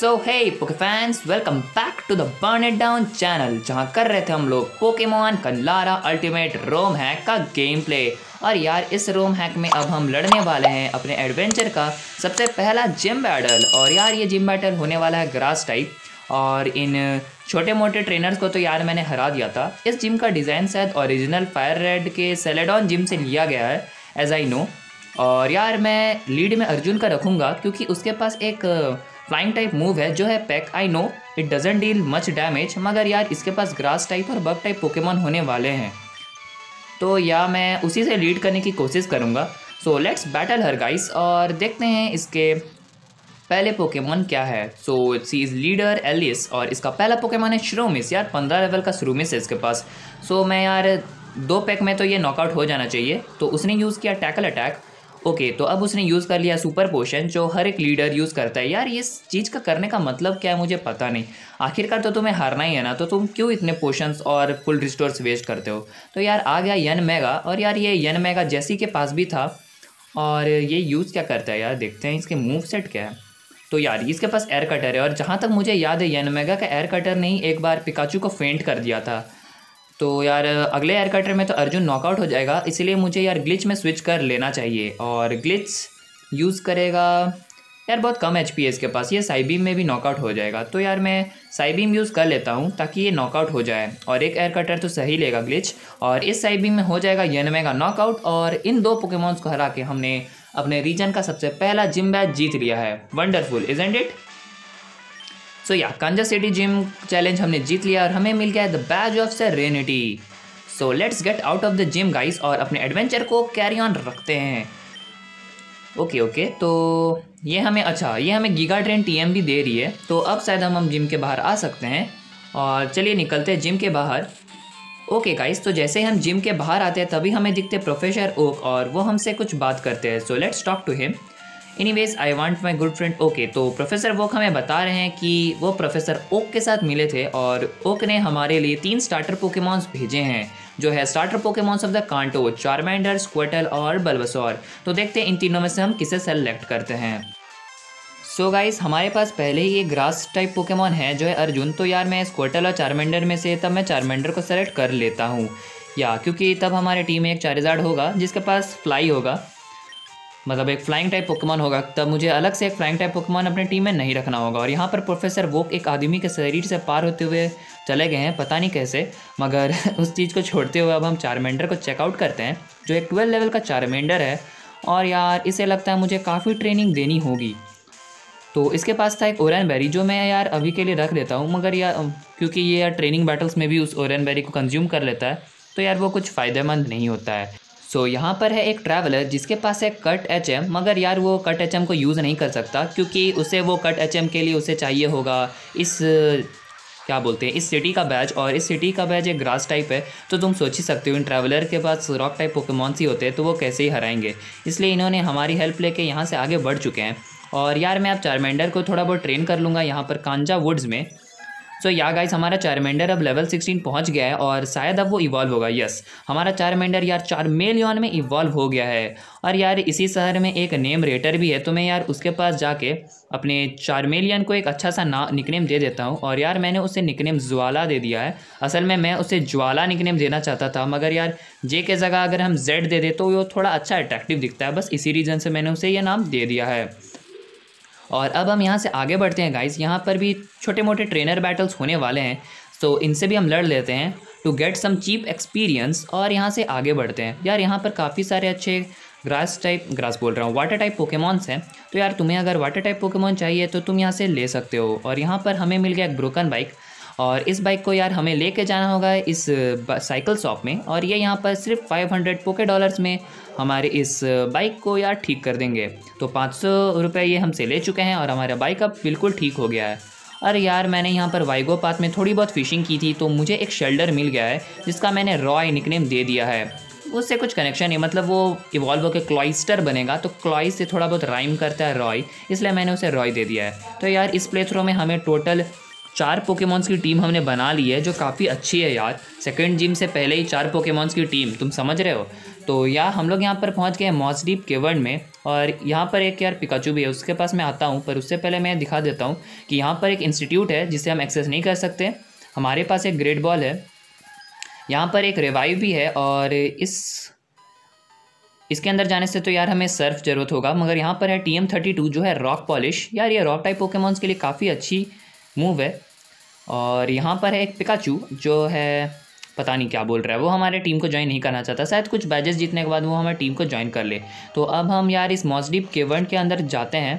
So hey Poke fans welcome back to the Burn It Down channel जहाँ कर रहे थे हम लोग पोकेमोन कनलारा अल्टीमेट रोम हैक का गेम प्ले और यार, इस रोम हैक में अब हम लड़ने वाले हैं अपने एडवेंचर का सबसे पहला जिम बैटल और यार, ये जिम बैटल होने वाला है ग्रास टाइप और इन छोटे मोटे ट्रेनर्स को तो यार मैंने हरा दिया था। इस जिम का डिज़ाइन शायद ओरिजिनल फायर रेड के सेलेडॉन जिम से लिया गया है एज आई नो और यार, मैं लीड में अर्जुन का रखूँगा, क्योंकि उसके पास एक फ्लाइंग टाइप मूव है जो है peck I know it doesn't deal much damage मगर यार इसके पास ग्रास टाइप और बग टाइप पोकेमॉन होने वाले हैं। तो या मैं उसी से लीड करने की कोशिश करूँगा। So let's battle her guys और देखते हैं इसके पहले पोकेमॉन क्या है। So she is leader Alice और इसका पहला पोकेमॉन है श्रोमिस यार पंद्रह लेवल का श्रोमिस है इसके पास। सो so, मैं यार दो पैक में तो ये नॉकआउट हो जाना चाहिए। तो उसने यूज़ किया टैकल अटैक ओके तो अब उसने यूज़ कर लिया सुपर पोशन जो हर एक लीडर यूज़ करता है। यार, ये चीज़ का करने का मतलब क्या है, मुझे पता नहीं। आखिरकार तो तुम्हें हारना ही है ना तो तुम क्यों इतने पोशंस और फुल रिस्टोर्स वेस्ट करते हो? तो यार, आ गया यन मेगा और यार, ये यन मेगा जैसी के पास भी था, और ये यूज़ क्या करता है यार, देखते हैं इसके मूव सेट क्या है। तो यार, इसके पास एयर कटर है, और जहाँ तक मुझे याद है यन मेगा का एयर कटर ने एक बार पिकाचू को फेंट कर दिया था। तो यार, अगले एयर कटर में तो अर्जुन नॉकआउट हो जाएगा, इसलिए मुझे यार ग्लिच में स्विच कर लेना चाहिए। और ग्लिच यूज़ करेगा, यार बहुत कम एच पी है इसके पास, ये साइबीम में भी नॉकआउट हो जाएगा। तो यार मैं साइबीम यूज़ कर लेता हूँ, ताकि ये नॉकआउट हो जाए। और एक एयर कटर तो सही लेगा ग्लिच और इस साइबीम में हो जाएगा यनमे का नॉकआउट और इन दो पोकेमॉन्स को हरा के हमने अपने रीजन का सबसे पहला जिम बैच जीत लिया है। वंडरफुल इजेंट इट सो या कांजा सिटी जिम चैलेंज हमने जीत लिया और हमें मिल गया है the badge of serenity so let's get out of the gym guys और अपने एडवेंचर को कैरी ऑन रखते हैं. ओके ओके तो ये हमें अच्छा ये हमें गीगा ट्रेन टीएम भी दे रही है तो अब शायद हम हम जिम के बाहर आ सकते हैं. और चलिए निकलते हैं जिम के बाहर. ओके गाइस तो जैसे हम जिम के बाहर आते हैं, तभी हमें दिखते प्रोफेसर ओक और वो हमसे कुछ बात करते हैं. So let's talk to him anyways I want my good friend okay तो प्रोफेसर वोक हमें बता रहे हैं कि वो प्रोफेसर ओक के साथ मिले थे और ओक ने हमारे लिए तीन स्टार्टर पोकेमॉन्स भेजे हैं, जो है स्टार्टर पोकेमॉन्स ऑफ़ द कांटो चारमैंडर स्क्वेटल और बल्बसौर तो देखते हैं इन तीनों में से हम किसे सेलेक्ट करते हैं। सो so गाइस हमारे पास पहले ही एक ग्रास टाइप पोकेमॉन है, जो है अर्जुन तो यार मैं स्क्वेटल और चारमेंडर में से तब मैं चारमेंडर को सेलेक्ट कर लेता हूँ। या, क्योंकि तब हमारे टीम में एक चारिजार्ड होगा, जिसके पास फ्लाई होगा। मतलब एक फ्लाइंग टाइप पोकेमॉन होगा, तब मुझे अलग से एक फ्लाइंग टाइप पोकेमॉन अपने टीम में नहीं रखना होगा। और यहाँ पर प्रोफेसर वोक एक आदमी के शरीर से पार होते हुए चले गए हैं, पता नहीं कैसे, मगर उस चीज़ को छोड़ते हुए अब हम चारमेंडर को चेकआउट करते हैं, जो एक ट्वेल्व लेवल का चारमेंडर है। और यार, इसे लगता है मुझे काफ़ी ट्रेनिंग देनी होगी। तो इसके पास था एक ओरन बेरी जो मैं यार अभी के लिए रख देता हूँ, मगर यार क्योंकि ये यार ट्रेनिंग बैटल्स में भी उस ओरन बेरी को कंज्यूम कर लेता है तो यार वो कुछ फ़ायदेमंद नहीं होता है। सो यहाँ पर है एक ट्रैवलर जिसके पास है कट एच एम मगर यार वो कट एच एम को यूज़ नहीं कर सकता, क्योंकि उसे वो कट एच एम के लिए उसे चाहिए होगा। इस, क्या बोलते हैं, इस सिटी का बैच और इस सिटी का बैच एक ग्रास टाइप है तो तुम सोच ही सकते हो, इन ट्रैवलर के पास रॉक टाइप पोकेमॉन्स ही होते हैं तो वो कैसे ही हराएँगे। इसलिए इन्होंने हमारी हेल्प लेके यहाँ से आगे बढ़ चुके हैं। और यार, मैं अब चारमेंडर को थोड़ा बहुत ट्रेन कर लूँगा यहाँ पर कांजा वुड्स में। सो या गाइस हमारा चारमेंडर अब लेवल सिक्सटीन पहुँच गया है और शायद अब वो इवॉल्व होगा। यस हमारा चारमेंडर यार चार मेलियन में इवॉल्व हो गया है। और यार, इसी शहर में एक नेम रेटर भी है तो मैं यार उसके पास जाके अपने चार मेलियन को एक अच्छा सा ना निकनेम दे देता हूँ। और यार, मैंने उसे निकनेम ज्वाला दे दिया है। असल में मैं उसे ज्वाला निकनेम देना चाहता था, मगर यार जे के जगह अगर हम जेड दे दे तो वो थोड़ा अच्छा अट्रैक्टिव दिखता है। बस इसी रीज़न से मैंने उसे ये नाम दे दिया है। और अब हम यहाँ से आगे बढ़ते हैं गाइज़ यहाँ पर भी छोटे मोटे ट्रेनर बैटल्स होने वाले हैं तो इनसे भी हम लड़ लेते हैं to get some cheap experience और यहाँ से आगे बढ़ते हैं। यार, यहाँ पर काफ़ी सारे अच्छे ग्रास टाइप ग्रास बोल रहा हूँ वाटर टाइप पोकेमॉन्स हैं। तो यार, तुम्हें अगर वाटर टाइप पोकेमॉन चाहिए तो तुम यहाँ से ले सकते हो। और यहाँ पर हमें मिल गया एक ब्रोकन बाइक और इस बाइक को यार हमें लेके जाना होगा इस साइकिल शॉप में और ये यहाँ पर सिर्फ़ 500 हंड्रेड पोके डॉलर्स में हमारे इस बाइक को यार ठीक कर देंगे। तो पाँच सौ रुपये ये हमसे ले चुके हैं और हमारा बाइक अब बिल्कुल ठीक हो गया है। अरे यार मैंने यहाँ पर वाइगो पाथ में थोड़ी बहुत फ़िशिंग की थी तो मुझे एक शेल्डर मिल गया है जिसका मैंने रॉय निकनेम दे दिया है। उससे कुछ कनेक्शन है मतलब वो इवॉल्व होकर क्लॉइस्टर बनेगा तो क्लॉइस से थोड़ा बहुत राइम करता है रॉय इसलिए मैंने उसे रॉय दे दिया है। तो यार इस प्ले थ्रो में हमें टोटल चार पोकेमॉन्स की टीम हमने बना ली है, जो काफ़ी अच्छी है यार। सेकेंड जिम से पहले ही चार पोकेमॉन्स की टीम तुम समझ रहे हो? तो यार हम लोग यहाँ पर पहुँच गए मॉसडीप केवर्ड में, और यहाँ पर एक यार पिकाचू भी है, उसके पास मैं आता हूँ, पर उससे पहले मैं दिखा देता हूँ कि यहाँ पर एक इंस्टीट्यूट है, जिसे हम एक्सेस नहीं कर सकते। हमारे पास एक ग्रेट बॉल है। यहाँ पर एक रिवाइव भी है, और इस, इसके अंदर जाने से तो यार हमें सर्फ ज़रूरत होगा, मगर यहाँ पर है टी एम थर्टी टू जो है रॉक पॉलिश यार ये रॉक टाइप पोकेमॉन्स के लिए काफ़ी अच्छी मूव है। और यहाँ पर है एक पिकाचू जो है, पता नहीं क्या बोल रहा है। वो हमारे टीम को ज्वाइन नहीं करना चाहता। शायद कुछ बैजेस जीतने के बाद वो हमारी टीम को ज्वाइन कर ले। तो अब हम यार इस मॉसडीप केवर्न के अंदर जाते हैं।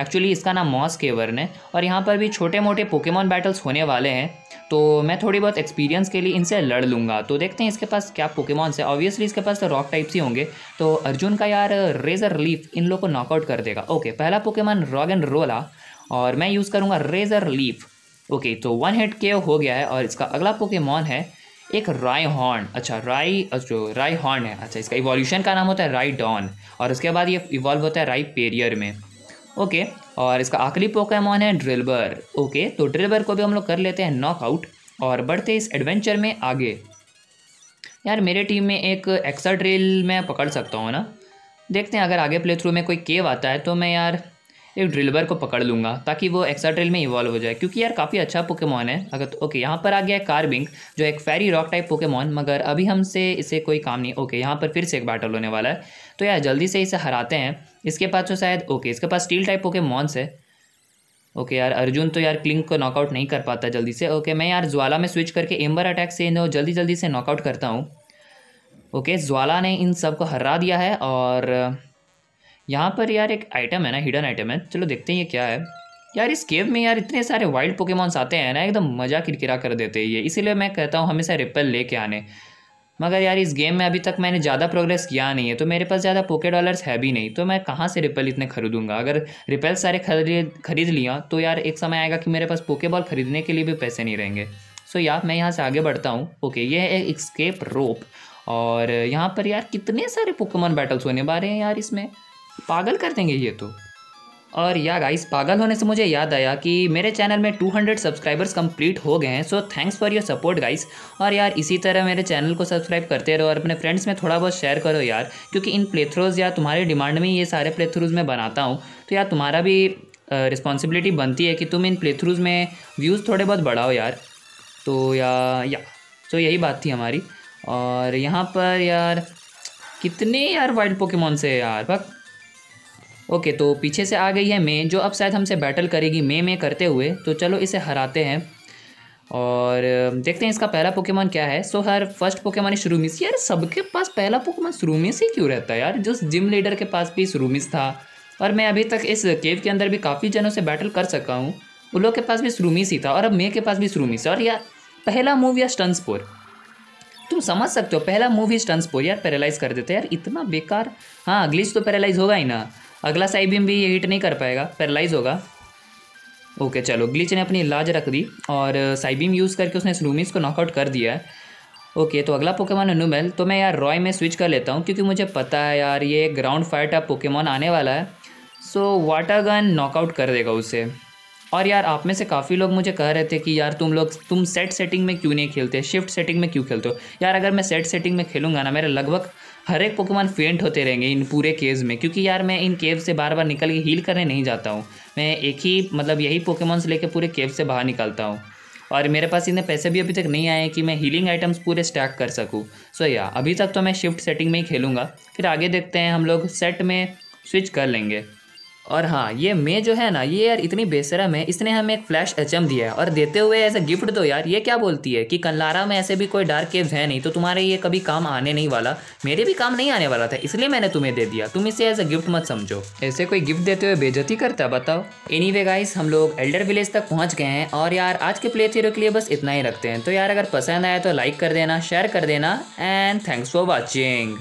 एक्चुअली इसका नाम मॉस केवर्न है। और यहाँ पर भी छोटे मोटे पोकेमॉन बैटल्स होने वाले हैं। तो मैं थोड़ी बहुत एक्सपीरियंस के लिए इनसे लड़ लूँगा। तो देखते हैं इसके पास क्या पोकेमॉन्स है। ऑब्वियसली इसके पास तो रॉक टाइप्स ही होंगे। तो अर्जुन का यार रेजर लीफ इन लोग को नॉकआउट कर देगा। ओके पहला पोकेमॉन रॉग एंड रोला और मैं यूज़ करूँगा रेजर लीफ ओके तो वन हेड के हो गया है और इसका अगला पोकेमॉन है एक राय हॉर्न अच्छा राई जो राय हॉर्न है। अच्छा इसका इवोल्यूशन का नाम होता है राई डॉन और उसके बाद ये इवॉल्व होता है राई पेरियर में। ओके और इसका आखिरी पोकेमॉन है ड्रिलबर ओके तो ड्रिलबर को भी हम लोग कर लेते हैं नॉकआउट और बढ़ते इस एडवेंचर में आगे। यार, मेरे टीम में एक एक्सा ड्रिल मैं पकड़ सकता हूँ ना? देखते हैं, अगर आगे प्ले थ्रू में कोई केव आता है तो मैं यार एक ड्रिलबर को पकड़ लूँगा ताकि वो एक्स्ट्रा ट्रेल में इवॉल्व हो जाए। क्योंकि यार काफ़ी अच्छा पोकेमॉन है। अगर तो ओके यहाँ पर आ गया है कार्बिंग जो एक फेरी रॉक टाइप पोकेमॉन मगर अभी हमसे इसे कोई काम नहीं। ओके यहाँ पर फिर से एक बैटल होने वाला है। तो यार, जल्दी से इसे हराते हैं। इसके पास तो शायद ओके इसके पास स्टील टाइप पोकेमॉन्स है। ओके यार, अर्जुन तो यार क्लिंक को नॉकआउट नहीं कर पाता जल्दी से। ओके मैं यार ज्वाला में स्विच करके एम्बर अटैक से इन्हें जल्दी जल्दी से नॉकआउट करता हूँ। ओके ज्वाला ने इन सबको हरा दिया है और यहाँ पर यार एक आइटम है ना हिडन आइटम है। चलो देखते हैं ये क्या है। यार इस केव में यार इतने सारे वाइल्ड पोकेमॉन्स आते हैं ना, एकदम मज़ा किरकिरा कर देते हैं ये। इसीलिए मैं कहता हूँ हमेशा रिपेल लेके आने। मगर यार इस गेम में अभी तक मैंने ज़्यादा प्रोग्रेस किया नहीं है तो मेरे पास ज़्यादा पोके डॉलर्स है भी नहीं तो मैं कहाँ से रिपेल इतने खरीदूँगा? अगर रिपेल सारे खरीद खरीद लिया तो यार एक समय आएगा कि मेरे पास पोके बॉल खरीदने के लिए भी पैसे नहीं रहेंगे। सो यार मैं यहाँ से आगे बढ़ता हूँ। ओके ये है एक स्केप रोप और यहाँ पर यार कितने सारे पोकेमॉन बैटल्स होने वाले हैं यार इसमें? पागल कर देंगे ये तो। और या गाइस पागल होने से मुझे याद आया कि मेरे चैनल में 200 सब्सक्राइबर्स कंप्लीट हो गए हैं so thanks for your support guys और यार, इसी तरह मेरे चैनल को सब्सक्राइब करते रहो और अपने फ्रेंड्स में थोड़ा बहुत शेयर करो यार, क्योंकि इन प्लेथ्रोज या तुम्हारे डिमांड में ये सारे प्लेथ्रोज मैं बनाता हूँ। तो यार, तुम्हारा भी रिस्पॉन्सिबिलिटी बनती है कि तुम इन प्ले प्लेथ्रूज में व्यूज़ थोड़े बहुत बढ़ाओ यार। तो या या तो यही बात थी हमारी। और यहाँ पर यार, कितने यार वाइल्ड पोकेमॉन से यार, बक। ओके तो पीछे से आ गई है मे, जो अब शायद हमसे बैटल करेगी मे मे करते हुए तो चलो इसे हराते हैं। और देखते हैं इसका पहला पोकेमॉन क्या है। सो हर फ़र्स्ट पोकेमॉन शुरूमिस यार सबके पास पहला पोकेमॉन शुरूमिस ही क्यों रहता है यार? जो जिम लीडर के पास भी शुरूमिस था, और मैं अभी तक इस केव के अंदर भी काफ़ी जनों से बैटल कर सका हूँ, उन लोग के पास भी शुरूमिस ही था, और अब मे के पास भी शुरूमिस है। और यार, पहला मूव या स्टनस्पोर तुम समझ सकते हो, पहला मूव ही स्टनस्पोर यार पैरालाइज कर देते यार इतना बेकार हाँ ग्लिच तो पैरालाइज होगा ही ना। अगला साइबिम भी ये हिट नहीं कर पाएगा पैरालाइज होगा। ओके चलो ग्लिच ने अपनी लाज रख दी और साइबिम यूज़ करके उसने स्लूमिस को नॉकआउट कर दिया है। ओके तो अगला पोकेमॉन है नुमेल तो मैं यार रॉय में स्विच कर लेता हूँ क्योंकि मुझे पता है यार, ये ग्राउंड फायर टाइप पोकेमॉन आने वाला है। सो वाटर गन नॉकआउट कर देगा उसे। और यार, आप में से काफ़ी लोग मुझे कह रहे थे कि यार, तुम लोग, तुम सेट सेटिंग में क्यों नहीं खेलते? शिफ्ट सेटिंग में क्यों खेलते हो? यार, अगर मैं सेट सेटिंग में खेलूँगा ना, मेरे लगभग हर एक पोकेमॉन फेंट होते रहेंगे इन पूरे केव्स में, क्योंकि यार मैं इन केव से बार बार निकल के हील करने नहीं जाता हूँ। मैं एक ही मतलब यही पोकेमॉन्स लेके पूरे केव से बाहर निकलता हूँ। और मेरे पास इतने पैसे भी अभी तक नहीं आए कि मैं हीलिंग आइटम्स पूरे स्टैक कर सकूँ। सो या अभी तक तो मैं शिफ्ट सेटिंग में ही खेलूँगा। फिर आगे देखते हैं, हम लोग सेट में स्विच कर लेंगे। और हाँ ये मे जो है ना, ये यार इतनी बेसरम है, इसने हमें एक फ्लैश एचएम दिया है। और देते हुए ऐसे गिफ्ट दो यार, ये क्या बोलती है कि कल्लारा में ऐसे भी कोई डार्क केव्स है नहीं तो तुम्हारे ये कभी काम आने नहीं वाला। मेरे भी काम नहीं आने वाला था, इसलिए मैंने तुम्हें दे दिया। तुम इसे एज ए गिफ्ट मत समझो। ऐसे कोई गिफ्ट देते हुए बेजती करता बताओ। एनी वे गाइस हम लोग एल्डर विलेज तक पहुँच गए हैं, और यार आज के प्ले थीरो के लिए बस इतना ही रखते हैं। तो यार अगर पसंद आया तो लाइक कर देना शेयर कर देना एंड थैंक्स फॉर वॉचिंग